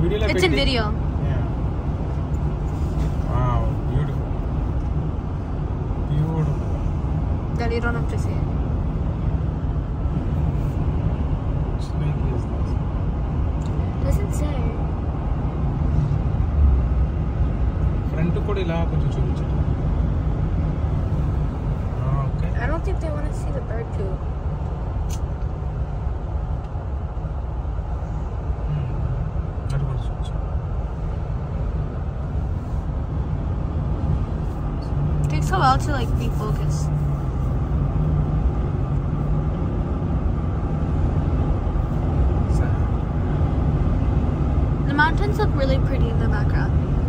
Video it's in video. Yeah. Wow, beautiful. Beautiful. That you don't have to see it. I don't think they want to see the bird poop. Takes a while to like be focused. The mountains look really pretty in the background.